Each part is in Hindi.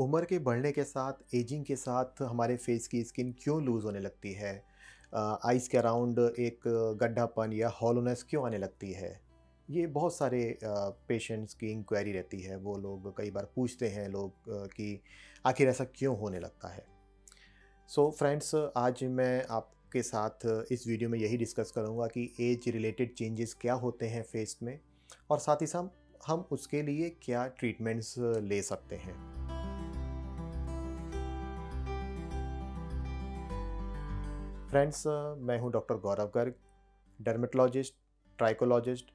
उम्र के बढ़ने के साथ एजिंग के साथ हमारे फेस की स्किन क्यों लूज़ होने लगती है? आइज़ के अराउंड एक गड्ढापन या हॉलोनेस क्यों आने लगती है? ये बहुत सारे पेशेंट्स की इंक्वायरी रहती है। वो लोग कई बार पूछते हैं लोग कि आखिर ऐसा क्यों होने लगता है? सो so, फ्रेंड्स आज मैं आपके साथ इस वीडियो में यही डिस्कस करूँगा कि एज रिलेटेड चेंजेस क्या होते हैं फेस में और साथ ही साथ हम उसके लिए क्या ट्रीटमेंट्स ले सकते हैं। फ्रेंड्स मैं हूँ doctor Gaurav Garg dermatologist trichologist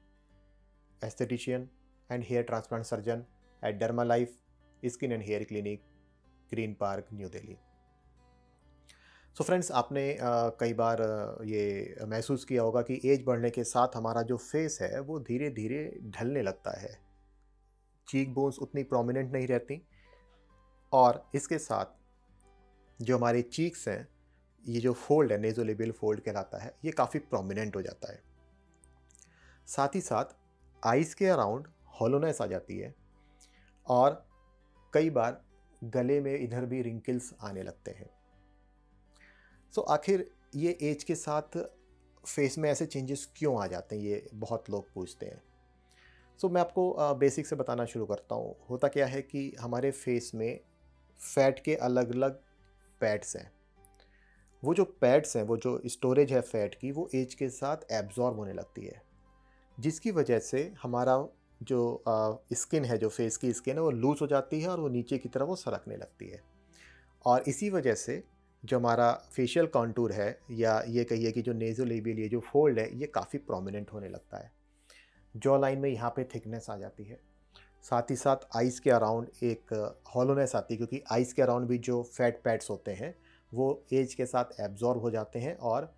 aesthetician and hair transplant surgeon at Derma Life skin and hair clinic Green Park New Delhi so friends आपने uh, कई बार uh, ये महसूस किया होगा कि एज बढ़ने के साथ हमारा जो फेस है वो धीरे धीरे ढलने लगता है। चीक बोन्स उतनी प्रोमिनेंट नहीं रहती और इसके साथ जो हमारे चीक्स हैं ये जो फोल्ड है नेजोलेबियल फोल्ड कहलाता है ये काफ़ी प्रोमिनेंट हो जाता है। साथ ही साथ आइस के अराउंड हॉलोनेस आ जाती है और कई बार गले में इधर भी रिंकल्स आने लगते हैं। सो so, आखिर ये एज के साथ फेस में ऐसे चेंजेस क्यों आ जाते हैं ये बहुत लोग पूछते हैं। सो so, मैं आपको बेसिक से बताना शुरू करता हूँ। होता क्या है कि हमारे फेस में फ़ैट के अलग अलग पैड्स हैं। वो जो पैड्स हैं, वो जो स्टोरेज है फ़ैट की, वो एज के साथ एब्जॉर्ब होने लगती है। जिसकी वजह से हमारा जो स्किन है, जो फेस की स्किन है, वो लूज़ हो जाती है और वो नीचे की तरफ़ वो सरकने लगती है। और इसी वजह से जो हमारा फेशियल कॉन्टूर है, या ये कहिए कि जो नेजो नेजोलेबियल ये जो फोल्ड है, ये काफ़ी प्रोमिनेंट होने लगता है। जॉ लाइन में यहाँ पे थिकनेस आ जाती है। साथ ही साथ आइस के अराउंड एक हॉलोनेस आती है, क्योंकि आइस के अराउंड भी जो फैट पैड्स होते हैं वो एज के साथ एब्जॉर्ब हो जाते हैं और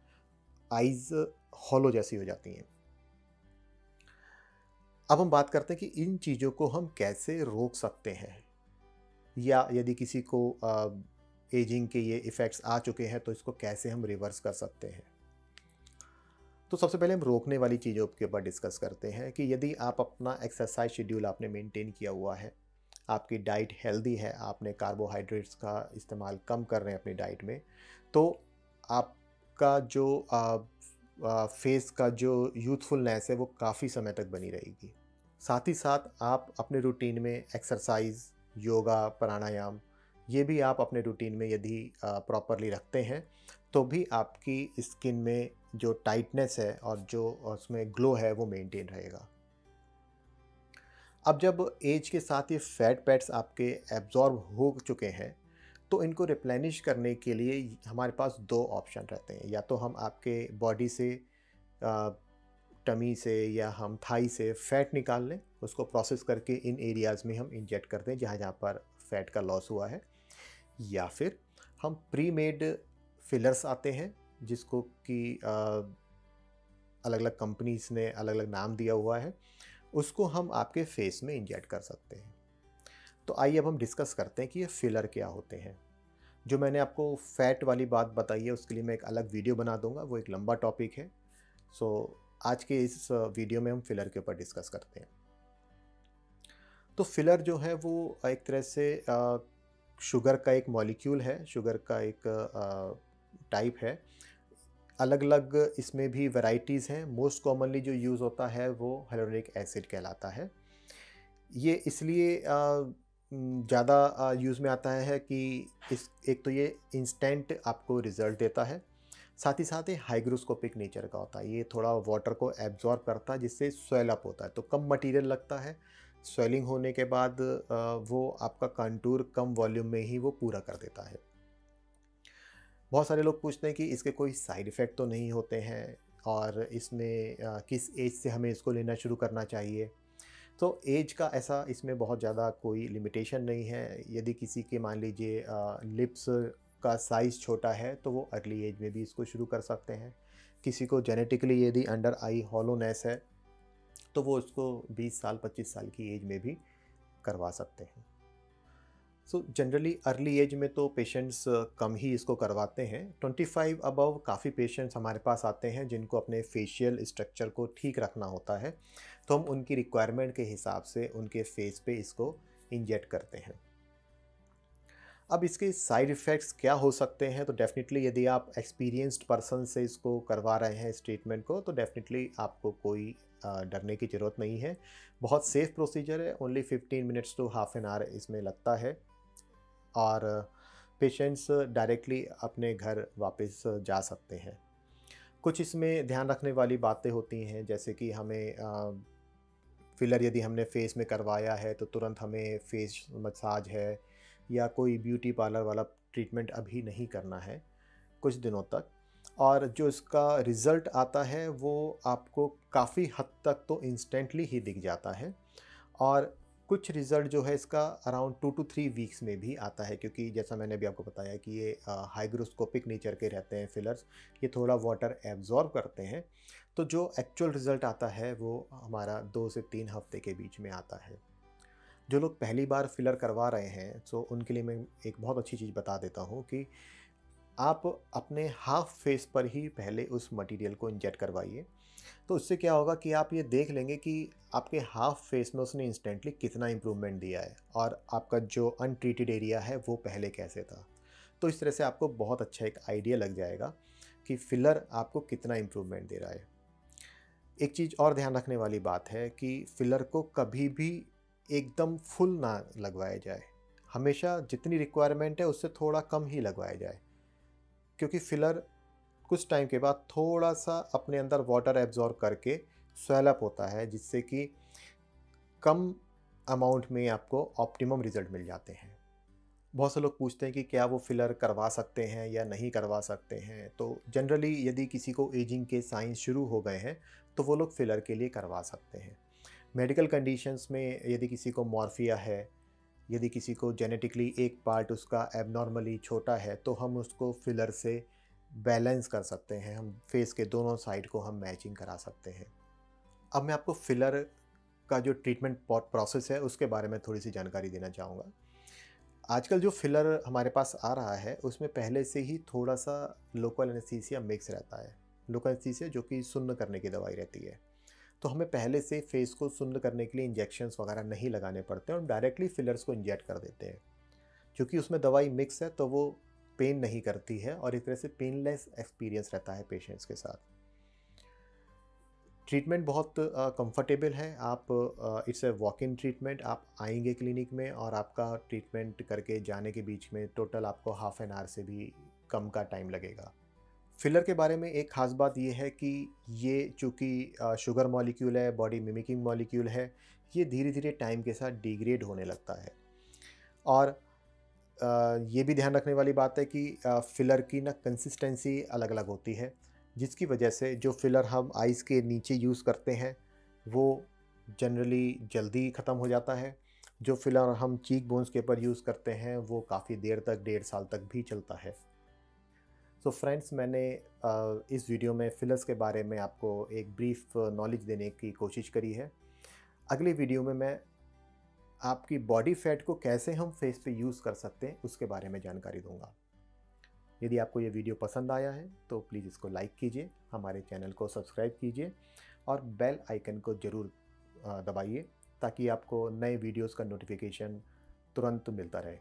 आइज़ हॉलो जैसी हो जाती हैं। अब हम बात करते हैं कि इन चीज़ों को हम कैसे रोक सकते हैं। या यदि किसी को एजिंग के ये इफ़ेक्ट्स आ चुके हैं तो इसको कैसे हम रिवर्स कर सकते हैं? तो सबसे पहले हम रोकने वाली चीज़ों के ऊपर डिस्कस करते हैं कि यदि आप अपना एक्सरसाइज शेड्यूल आपने मेंटेन किया हुआ है आपकी डाइट हेल्दी है, आपने कार्बोहाइड्रेट्स का इस्तेमाल कम कर रहे हैं अपनी डाइट में तो आपका जो फेस का जो यूथफुलनेस है वो काफ़ी समय तक बनी रहेगी। साथ ही साथ आप अपने रूटीन में एक्सरसाइज, योगा, प्राणायाम, ये भी आप अपने रूटीन में यदि प्रॉपरली रखते हैं तो भी आपकी स्किन में जो टाइटनेस है और जो उसमें ग्लो है वो मेंटेन रहेगा। अब जब एज के साथ ये फैट पैट्स आपके एब्जॉर्ब हो चुके हैं तो इनको रिप्लेनिश करने के लिए हमारे पास दो ऑप्शन रहते हैं। या तो हम आपके बॉडी से टमी से या हम थाई से फ़ैट निकाल लें, उसको प्रोसेस करके इन एरियाज़ में हम इंजेक्ट कर दें जहाँ जहाँ पर फैट का लॉस हुआ है। या फिर हम प्री मेड फिलर्स आते हैं, जिसको कि अलग अलग कंपनीज़ ने अलग अलग नाम दिया हुआ है। उसको हम आपके फेस में इंजेक्ट कर सकते हैं। तो आइए अब हम डिस्कस करते हैं कि ये फिलर क्या होते हैं। जो मैंने आपको फैट वाली बात बताई है, उसके लिए मैं एक अलग वीडियो बना दूँगा, वो एक लंबा टॉपिक है। सो आज के इस वीडियो में हम फिलर के ऊपर डिस्कस करते हैं। तो फिलर जो है, वो एक तरह से शुगर का एक मॉलिक्यूल है शुगर का एक टाइप है। अलग अलग इसमें भी वैरायटीज़ हैं। मोस्ट कॉमनली जो यूज़ होता है, वो हेलोनिक एसिड कहलाता है। ये इसलिए ज़्यादा यूज़ में आता है कि इस, एक तो ये इंस्टेंट आपको रिज़ल्ट देता है। साथ ही साथ ये हाइग्रोस्कोपिक नेचर का होता है। ये थोड़ा वाटर को एब्जॉर्ब करता है, जिससे स्वेल अप होता है। तो कम मटेरियल लगता है। स्वेलिंग होने के बाद वो आपका कंटूर कम वॉल्यूम में ही वो पूरा कर देता है। बहुत सारे लोग पूछते हैं कि इसके कोई साइड इफ़ेक्ट तो नहीं होते हैं और इसमें किस एज से हमें इसको लेना शुरू करना चाहिए। तो एज का ऐसा इसमें बहुत ज़्यादा कोई लिमिटेशन नहीं है। यदि किसी के मान लीजिए लिप्स का साइज़ छोटा है तो वो अर्ली एज में भी इसको शुरू कर सकते हैं। किसी को जेनेटिकली यदि अंडर आई हॉलोनेस है तो वो उसको 20 साल 25 साल की एज में भी करवा सकते हैं। सो जनरली अर्ली एज में तो पेशेंट्स uh, कम ही इसको करवाते हैं। 25 अबव काफ़ी पेशेंट्स हमारे पास आते हैं जिनको अपने फेशियल स्ट्रक्चर को ठीक रखना होता है। तो हम उनकी रिक्वायरमेंट के हिसाब से उनके फेस पे इसको इंजेक्ट करते हैं। अब इसके साइड इफ़ेक्ट्स क्या हो सकते हैं? तो डेफ़िनेटली यदि आप एक्सपीरियंस्ड पर्सन से इसको करवा रहे हैं इस ट्रीटमेंट को तो डेफ़िनेटली आपको कोई डरने की ज़रूरत नहीं है। बहुत सेफ़ प्रोसीजर है। Only 15 minutes to half an hour इसमें लगता है। और पेशेंट्स डायरेक्टली अपने घर वापस जा सकते हैं। कुछ इसमें ध्यान रखने वाली बातें होती हैं, जैसे कि हमें फिलर यदि हमने फेस में करवाया है तो तुरंत हमें फेस मसाज है, या कोई ब्यूटी पार्लर वाला ट्रीटमेंट अभी नहीं करना है, कुछ दिनों तक। और जो इसका रिज़ल्ट आता है, वो आपको काफ़ी हद तक तो इंस्टेंटली ही दिख जाता है। और कुछ रिज़ल्ट जो है इसका around two to three weeks में भी आता है, क्योंकि जैसा मैंने अभी आपको बताया कि ये हाइग्रोस्कोपिक नेचर के रहते हैं फिलर्स ये थोड़ा वाटर एब्जॉर्ब करते हैं। तो जो एक्चुअल रिज़ल्ट आता है वो हमारा दो से तीन हफ़्ते के बीच में आता है। जो लोग पहली बार फिलर करवा रहे हैं तो उनके लिए मैं एक बहुत अच्छी चीज़ बता देता हूँ कि आप अपने हाफ़ फेस पर ही पहले उस मटेरियल को इंजेक्ट करवाइए। तो उससे क्या होगा कि आप ये देख लेंगे कि आपके हाफ़ फेस में उसने इंस्टेंटली कितना इम्प्रूवमेंट दिया है और आपका जो अनट्रीटेड एरिया है वो पहले कैसे था। तो इस तरह से आपको बहुत अच्छा एक आइडिया लग जाएगा कि फिलर आपको कितना इम्प्रूवमेंट दे रहा है। एक चीज़ और ध्यान रखने वाली बात है कि फिलर को कभी भी एकदम फुल ना लगवाया जाए। हमेशा जितनी रिक्वायरमेंट है उससे थोड़ा कम ही लगवाया जाए। क्योंकि फिलर कुछ टाइम के बाद थोड़ा सा अपने अंदर वाटर एब्जॉर्ब करके स्वेलअप होता है, जिससे कि कम अमाउंट में आपको ऑप्टिमम रिज़ल्ट मिल जाते हैं। बहुत से लोग पूछते हैं कि क्या वो फिलर करवा सकते हैं या नहीं करवा सकते हैं? तो जनरली यदि किसी को एजिंग के साइंस शुरू हो गए हैं तो वो लोग फिलर के लिए करवा सकते हैं। मेडिकल कंडीशंस में यदि किसी को मॉर्फिया है, यदि किसी को जेनेटिकली एक पार्ट उसका एबनॉर्मली छोटा है तो हम उसको फिलर से बैलेंस कर सकते हैं, हम फेस के दोनों साइड को हम मैचिंग करा सकते हैं। अब मैं आपको फिलर का जो ट्रीटमेंट प्रोसेस है, उसके बारे में थोड़ी सी जानकारी देना चाहूँगा। आजकल जो फिलर हमारे पास आ रहा है, उसमें पहले से ही थोड़ा सा लोकल एनेस्थीसिया मिक्स रहता है। लोकल एनेस्थीसिया जो कि सुन्न करने की दवाई रहती है। तो हमें पहले से फेस को सुन्न करने के लिए इंजेक्शन्स वगैरह नहीं लगाने पड़ते हैं और डायरेक्टली फिलर्स को इंजेक्ट कर देते हैं। क्योंकि उसमें दवाई मिक्स है तो वो पेन नहीं करती है और एक तरह से पेनलेस एक्सपीरियंस रहता है पेशेंट्स के साथ। ट्रीटमेंट बहुत कंफर्टेबल है। आप it's a walk in treatment आप आएँगे क्लिनिक में और आपका ट्रीटमेंट करके जाने के बीच में टोटल आपको हाफ़ एन आवर से भी कम का टाइम लगेगा। फिलर के बारे में एक ख़ास बात यह है कि ये चूँकि शुगर मॉलिक्यूल है बॉडी मिमिकिंग मॉलिक्यूल है, ये धीरे धीरे टाइम के साथ डिग्रेड होने लगता है। और ये भी ध्यान रखने वाली बात है कि फिलर की ना कंसिस्टेंसी अलग अलग होती है, जिसकी वजह से जो फिलर हम आइज़ के नीचे यूज़ करते हैं, वो जनरली जल्दी ख़त्म हो जाता है। जो फिलर हम चीक बोन्स के ऊपर यूज़ करते हैं, वो काफ़ी देर तक, डेढ़ साल तक भी चलता है। सो so फ्रेंड्स मैंने इस वीडियो में फिलर्स के बारे में आपको एक ब्रीफ नॉलेज देने की कोशिश करी है। अगले वीडियो में मैं आपकी बॉडी फैट को कैसे हम फेस पे यूज़ कर सकते हैं, उसके बारे में जानकारी दूँगा। यदि आपको ये वीडियो पसंद आया है तो प्लीज़ इसको लाइक कीजिए, हमारे चैनल को सब्सक्राइब कीजिए और बेल आइकन को ज़रूर दबाइए, ताकि आपको नए वीडियोस का नोटिफिकेशन तुरंत मिलता रहे।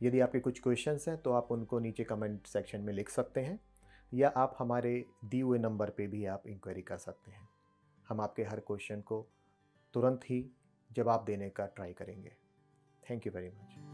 यदि आपके कुछ क्वेश्चंस हैं तो आप उनको नीचे कमेंट सेक्शन में लिख सकते हैं, या आप हमारे दिए हुए नंबर पे भी आप इंक्वायरी कर सकते हैं। हम आपके हर क्वेश्चन को तुरंत ही जवाब देने का ट्राई करेंगे। Thank you very much